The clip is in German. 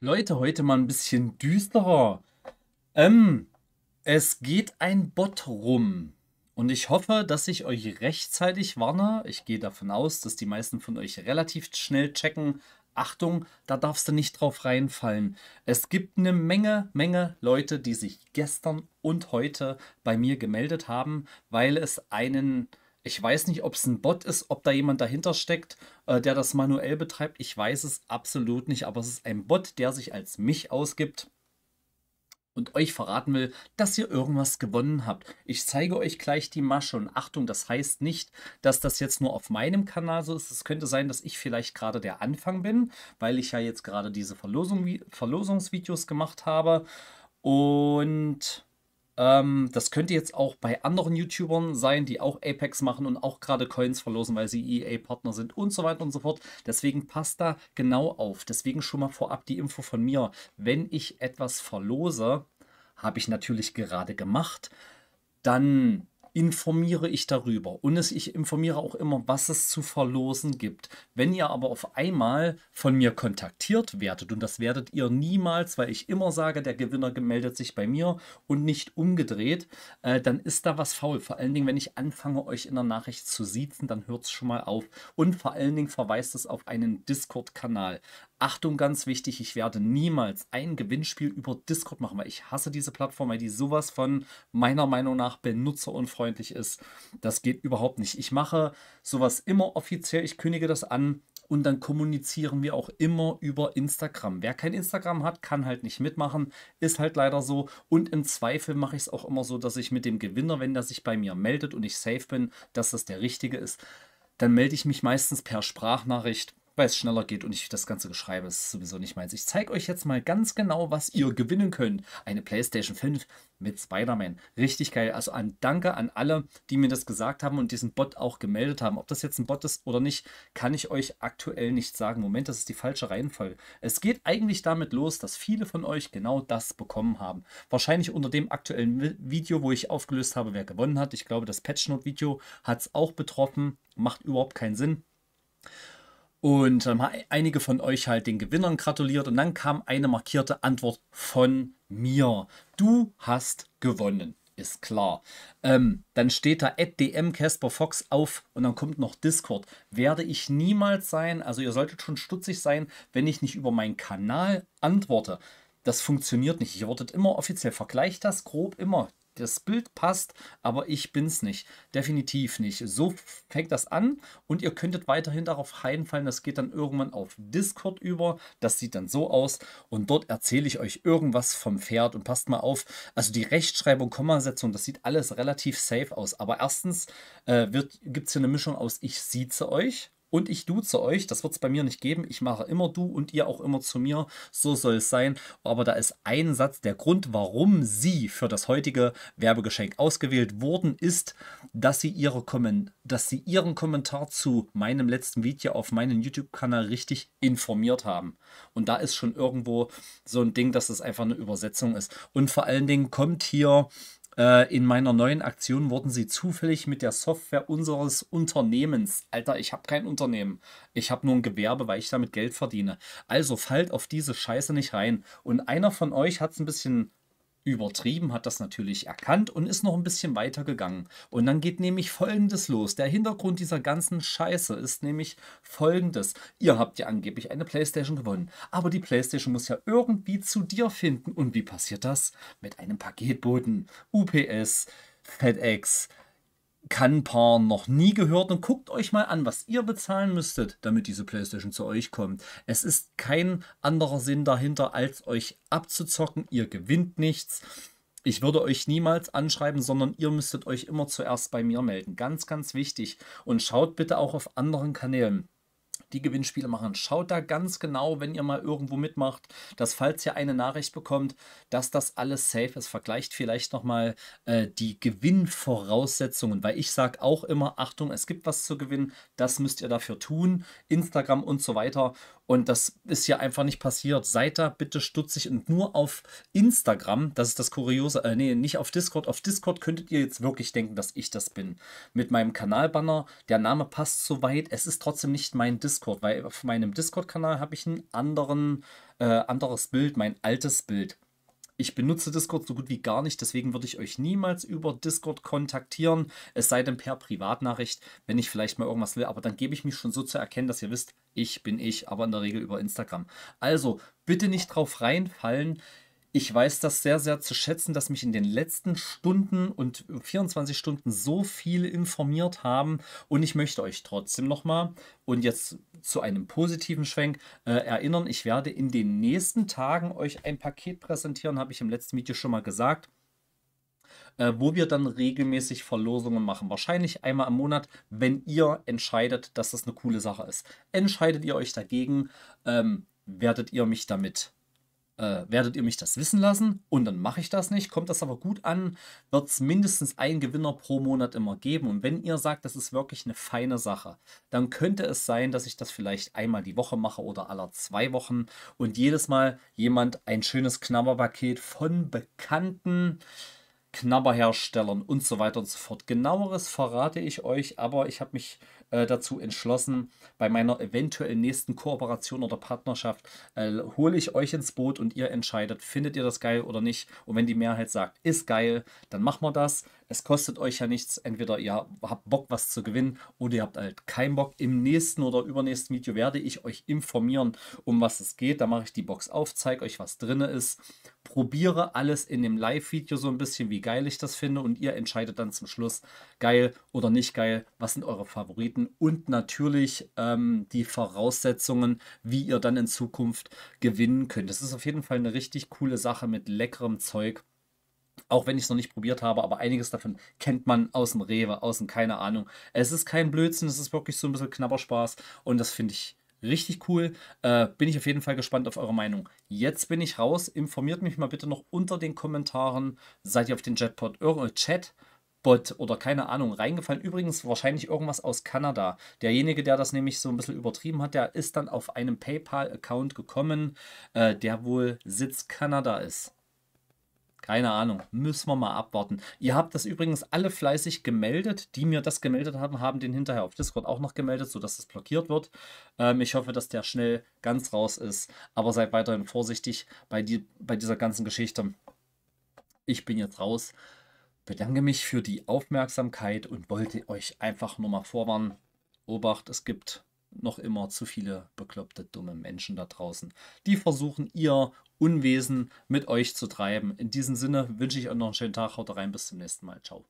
Leute, heute mal ein bisschen düsterer. Ähm, es geht ein Bot rum. Und ich hoffe, dass ich euch rechtzeitig warne. Ich gehe davon aus, dass die meisten von euch relativ schnell checken. Achtung, da darfst du nicht drauf reinfallen. Es gibt eine Menge, Menge Leute, die sich gestern und heute bei mir gemeldet haben, weil es einen ich weiß nicht, ob es ein Bot ist, ob da jemand dahinter steckt, äh, der das manuell betreibt. Ich weiß es absolut nicht, aber es ist ein Bot, der sich als mich ausgibt und euch verraten will, dass ihr irgendwas gewonnen habt. Ich zeige euch gleich die Masche und Achtung, das heißt nicht, dass das jetzt nur auf meinem Kanal so ist. Es könnte sein, dass ich vielleicht gerade der Anfang bin, weil ich ja jetzt gerade diese Verlosung, Verlosungsvideos gemacht habe und ähm, das könnte jetzt auch bei anderen YouTubern sein, die auch Apex machen und auch gerade Coins verlosen, weil sie EA-Partner sind und so weiter und so fort. Deswegen passt da genau auf. Deswegen schon mal vorab die Info von mir. Wenn ich etwas verlose, habe ich natürlich gerade gemacht, dann informiere ich darüber. Und es, ich informiere auch immer, was es zu verlosen gibt. Wenn ihr aber auf einmal von mir kontaktiert werdet, und das werdet ihr niemals, weil ich immer sage, der Gewinner gemeldet sich bei mir und nicht umgedreht, äh, dann ist da was faul. Vor allen Dingen, wenn ich anfange, euch in der Nachricht zu siezen, dann hört es schon mal auf. Und vor allen Dingen verweist es auf einen Discord-Kanal. Achtung, ganz wichtig, ich werde niemals ein Gewinnspiel über Discord machen, weil ich hasse diese Plattform, weil die sowas von meiner Meinung nach benutzerunfreundlich ist. Das geht überhaupt nicht. Ich mache sowas immer offiziell, ich kündige das an und dann kommunizieren wir auch immer über Instagram. Wer kein Instagram hat, kann halt nicht mitmachen, ist halt leider so. Und im Zweifel mache ich es auch immer so, dass ich mit dem Gewinner, wenn der sich bei mir meldet und ich safe bin, dass das der richtige ist, dann melde ich mich meistens per Sprachnachricht weil es schneller geht und ich das Ganze geschreibe. Ist sowieso nicht meins. Ich zeige euch jetzt mal ganz genau, was ihr gewinnen könnt. Eine PlayStation 5 mit Spider-Man. Richtig geil. Also an Danke an alle, die mir das gesagt haben und diesen Bot auch gemeldet haben. Ob das jetzt ein Bot ist oder nicht, kann ich euch aktuell nicht sagen. Moment, das ist die falsche Reihenfolge. Es geht eigentlich damit los, dass viele von euch genau das bekommen haben. Wahrscheinlich unter dem aktuellen Video, wo ich aufgelöst habe, wer gewonnen hat. Ich glaube, das Patchnote-Video hat es auch betroffen. Macht überhaupt keinen Sinn. Und dann haben einige von euch halt den Gewinnern gratuliert und dann kam eine markierte Antwort von mir. Du hast gewonnen, ist klar. Ähm, dann steht da dm Casper Fox auf und dann kommt noch Discord. Werde ich niemals sein, also ihr solltet schon stutzig sein, wenn ich nicht über meinen Kanal antworte. Das funktioniert nicht. Ihr wurdet immer offiziell. Vergleicht das grob immer das Bild passt, aber ich bin's nicht. Definitiv nicht. So fängt das an und ihr könntet weiterhin darauf reinfallen. Das geht dann irgendwann auf Discord über. Das sieht dann so aus und dort erzähle ich euch irgendwas vom Pferd und passt mal auf. Also die Rechtschreibung, Kommasetzung, das sieht alles relativ safe aus. Aber erstens äh, gibt es hier eine Mischung aus ich sieze euch und ich duze euch. Das wird es bei mir nicht geben. Ich mache immer du und ihr auch immer zu mir. So soll es sein. Aber da ist ein Satz, der Grund, warum Sie für das heutige Werbegeschenk ausgewählt wurden, ist, dass Sie, ihre Komment dass Sie Ihren Kommentar zu meinem letzten Video auf meinem YouTube-Kanal richtig informiert haben. Und da ist schon irgendwo so ein Ding, dass es einfach eine Übersetzung ist. Und vor allen Dingen kommt hier in meiner neuen Aktion wurden sie zufällig mit der Software unseres Unternehmens. Alter, ich habe kein Unternehmen. Ich habe nur ein Gewerbe, weil ich damit Geld verdiene. Also fallt auf diese Scheiße nicht rein. Und einer von euch hat es ein bisschen übertrieben, hat das natürlich erkannt und ist noch ein bisschen weiter gegangen. Und dann geht nämlich folgendes los. Der Hintergrund dieser ganzen Scheiße ist nämlich folgendes. Ihr habt ja angeblich eine Playstation gewonnen, aber die Playstation muss ja irgendwie zu dir finden. Und wie passiert das? Mit einem Paketboten, UPS, FedEx, Kanpar noch nie gehört und guckt euch mal an, was ihr bezahlen müsstet, damit diese PlayStation zu euch kommt. Es ist kein anderer Sinn dahinter, als euch abzuzocken. Ihr gewinnt nichts. Ich würde euch niemals anschreiben, sondern ihr müsstet euch immer zuerst bei mir melden. Ganz, ganz wichtig. Und schaut bitte auch auf anderen Kanälen die Gewinnspiele machen. Schaut da ganz genau, wenn ihr mal irgendwo mitmacht, dass falls ihr eine Nachricht bekommt, dass das alles safe ist. Vergleicht vielleicht nochmal äh, die Gewinnvoraussetzungen, weil ich sage auch immer, Achtung, es gibt was zu gewinnen, das müsst ihr dafür tun, Instagram und so weiter. Und das ist ja einfach nicht passiert. Seid da bitte stutzig und nur auf Instagram, das ist das Kuriose, äh, nee, nicht auf Discord. Auf Discord könntet ihr jetzt wirklich denken, dass ich das bin. Mit meinem Kanalbanner, der Name passt soweit. Es ist trotzdem nicht mein Discord, weil auf meinem Discord-Kanal habe ich ein äh, anderes Bild, mein altes Bild. Ich benutze Discord so gut wie gar nicht, deswegen würde ich euch niemals über Discord kontaktieren, es sei denn per Privatnachricht, wenn ich vielleicht mal irgendwas will, aber dann gebe ich mich schon so zu erkennen, dass ihr wisst, ich bin ich, aber in der Regel über Instagram. Also bitte nicht drauf reinfallen. Ich weiß das sehr, sehr zu schätzen, dass mich in den letzten Stunden und 24 Stunden so viel informiert haben. Und ich möchte euch trotzdem nochmal und jetzt zu einem positiven Schwenk äh, erinnern. Ich werde in den nächsten Tagen euch ein Paket präsentieren, habe ich im letzten Video schon mal gesagt äh, wo wir dann regelmäßig Verlosungen machen. Wahrscheinlich einmal im Monat, wenn ihr entscheidet, dass das eine coole Sache ist. Entscheidet ihr euch dagegen, ähm, werdet ihr mich damit äh, werdet ihr mich das wissen lassen und dann mache ich das nicht. Kommt das aber gut an, wird es mindestens einen Gewinner pro Monat immer geben. Und wenn ihr sagt, das ist wirklich eine feine Sache, dann könnte es sein, dass ich das vielleicht einmal die Woche mache oder aller zwei Wochen und jedes Mal jemand ein schönes Knabberpaket von bekannten Knabberherstellern und so weiter und so fort. Genaueres verrate ich euch, aber ich habe mich äh, dazu entschlossen, bei meiner eventuell nächsten Kooperation oder Partnerschaft äh, hole ich euch ins Boot und ihr entscheidet, findet ihr das geil oder nicht. Und wenn die Mehrheit sagt, ist geil, dann machen wir das. Es kostet euch ja nichts. Entweder ihr habt Bock, was zu gewinnen oder ihr habt halt keinen Bock. Im nächsten oder übernächsten Video werde ich euch informieren, um was es geht. Da mache ich die Box auf, zeige euch, was drin ist. Probiere alles in dem Live-Video so ein bisschen, wie geil ich das finde. Und ihr entscheidet dann zum Schluss, geil oder nicht geil. Was sind eure Favoriten? Und natürlich ähm, die Voraussetzungen, wie ihr dann in Zukunft gewinnen könnt. Das ist auf jeden Fall eine richtig coole Sache mit leckerem Zeug. Auch wenn ich es noch nicht probiert habe, aber einiges davon kennt man aus dem Rewe, aus dem keine Ahnung. Es ist kein Blödsinn, es ist wirklich so ein bisschen Knabberspaß und das finde ich richtig cool. Äh, bin ich auf jeden Fall gespannt auf eure Meinung. Jetzt bin ich raus. Informiert mich mal bitte noch unter den Kommentaren. Seid ihr auf den Jetpot, äh, Chat? Oder keine Ahnung reingefallen. Übrigens wahrscheinlich irgendwas aus Kanada. Derjenige, der das nämlich so ein bisschen übertrieben hat, der ist dann auf einem PayPal-Account gekommen, äh, der wohl Sitz Kanada ist. Keine Ahnung, müssen wir mal abwarten. Ihr habt das übrigens alle fleißig gemeldet. Die mir das gemeldet haben, haben den hinterher auf Discord auch noch gemeldet, sodass das blockiert wird. Ähm, ich hoffe, dass der schnell ganz raus ist. Aber seid weiterhin vorsichtig bei, die, bei dieser ganzen Geschichte. Ich bin jetzt raus. Bedanke mich für die Aufmerksamkeit und wollte euch einfach nur mal vorwarnen. Obacht, es gibt noch immer zu viele bekloppte, dumme Menschen da draußen, die versuchen, ihr Unwesen mit euch zu treiben. In diesem Sinne wünsche ich euch noch einen schönen Tag. Haut rein, bis zum nächsten Mal. Ciao.